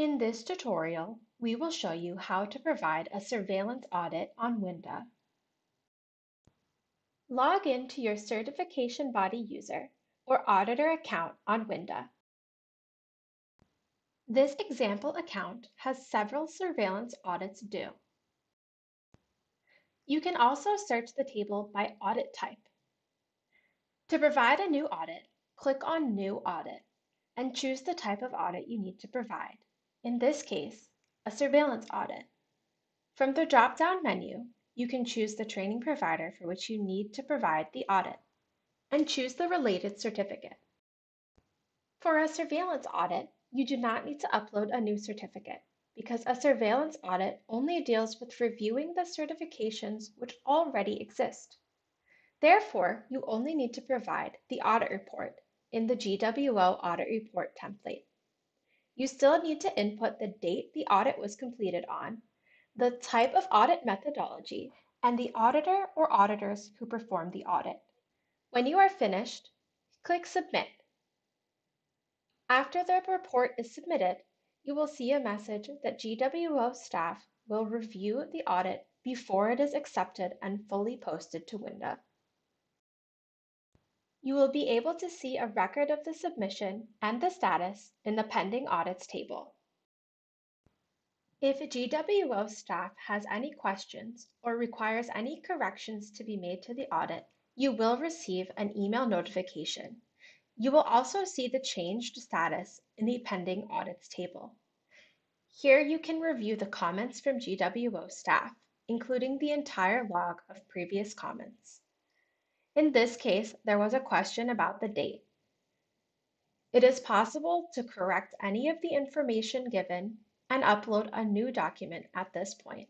In this tutorial, we will show you how to provide a surveillance audit on Winda. Log in to your certification body user or auditor account on Winda. This example account has several surveillance audits due. You can also search the table by audit type. To provide a new audit, click on New Audit and choose the type of audit you need to provide. In this case, a surveillance audit. From the drop-down menu, you can choose the training provider for which you need to provide the audit and choose the related certificate. For a surveillance audit, you do not need to upload a new certificate because a surveillance audit only deals with reviewing the certifications which already exist. Therefore, you only need to provide the audit report in the GWO audit report template. You still need to input the date the audit was completed on, the type of audit methodology, and the auditor or auditors who performed the audit. When you are finished, click Submit. After the report is submitted, you will see a message that GWO staff will review the audit before it is accepted and fully posted to Winda. You will be able to see a record of the submission and the status in the Pending Audits table. If a GWO staff has any questions or requires any corrections to be made to the audit, you will receive an email notification. You will also see the changed status in the Pending Audits table. Here you can review the comments from GWO staff, including the entire log of previous comments. In this case, there was a question about the date. It is possible to correct any of the information given and upload a new document at this point.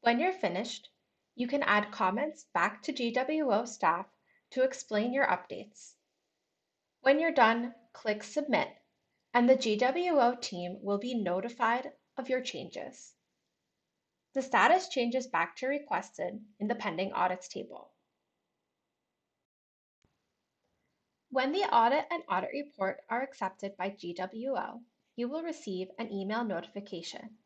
When you're finished, you can add comments back to GWO staff to explain your updates. When you're done, click Submit, and the GWO team will be notified of your changes. The status changes back to requested in the Pending Audits table. When the audit and audit report are accepted by GWO, you will receive an email notification.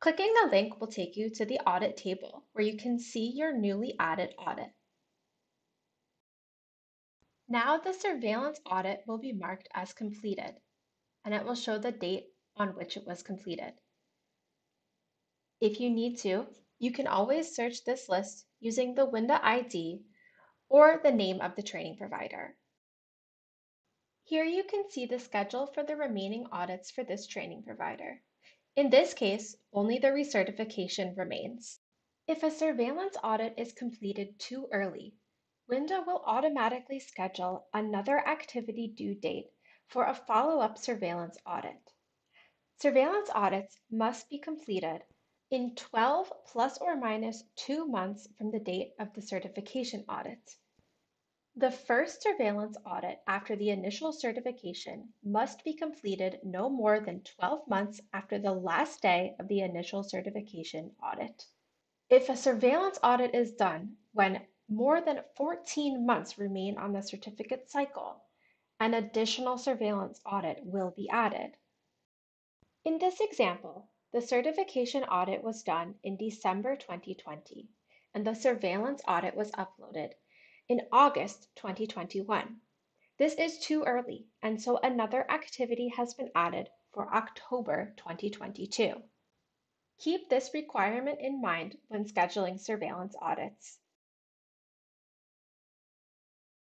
Clicking the link will take you to the audit table where you can see your newly added audit. Now the surveillance audit will be marked as completed, and it will show the date on which it was completed. If you need to, you can always search this list using the Winda ID or the name of the training provider. Here you can see the schedule for the remaining audits for this training provider. In this case, only the recertification remains. If a surveillance audit is completed too early, Winda will automatically schedule another activity due date for a follow-up surveillance audit. Surveillance audits must be completed in 12 plus or minus two months from the date of the certification audit. The first surveillance audit after the initial certification must be completed no more than 12 months after the last day of the initial certification audit. If a surveillance audit is done when more than 14 months remain on the certificate cycle, an additional surveillance audit will be added. In this example, the certification audit was done in December 2020, and the surveillance audit was uploaded in August 2021. This is too early, and so another activity has been added for October 2022. Keep this requirement in mind when scheduling surveillance audits.